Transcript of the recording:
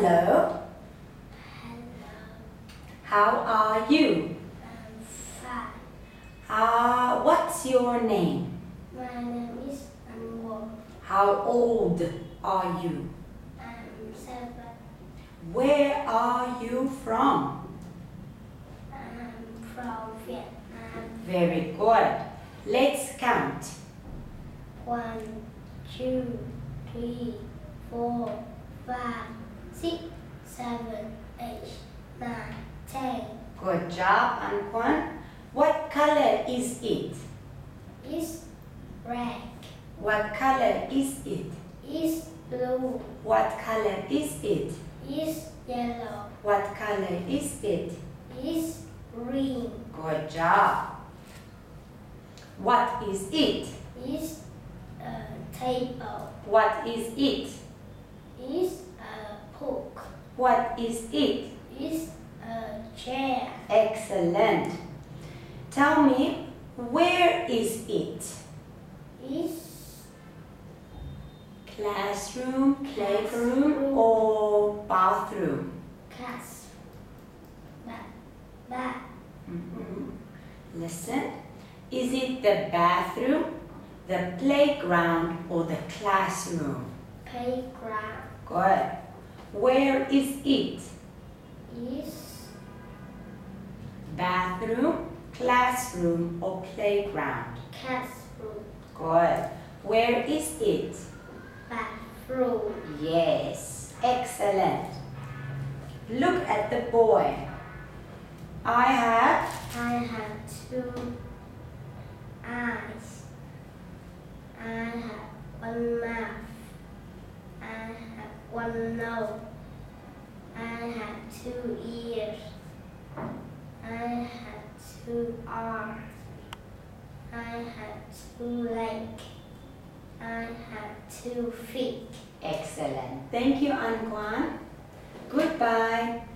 Hello. Hello, How are you? I'm fine. Uh, what's your name? My name is Anh Quan. How old are you? I'm seven. Where are you from? I'm from Vietnam. Very good. Let's count. One, two, three, four, five, six, seven, eight, nine, ten. Good job, Anh Quan. What color is it? Is red. What color is it? Is blue. What color is it? Is yellow. What color is it? Is green. Good job. What is it? Is a table. What is it? Book. What is it? Is a chair. Excellent. Tell me, where is it? It's Classroom, playroom, Classroom. or bathroom? class. Ba ba Mhm. Listen. Is it the bathroom, the playground, or the classroom? playground. Good. Where is it? Is Bathroom, classroom, or playground? classroom. Good. Where is it? Bathroom. Yes. Excellent. Look at the boy. I have I have two eyes. I have one mouth. I have one nose. I have two ears. I have two arms. I have two legs. I have two feet. excellent. Thank you, Anh Quan. Goodbye.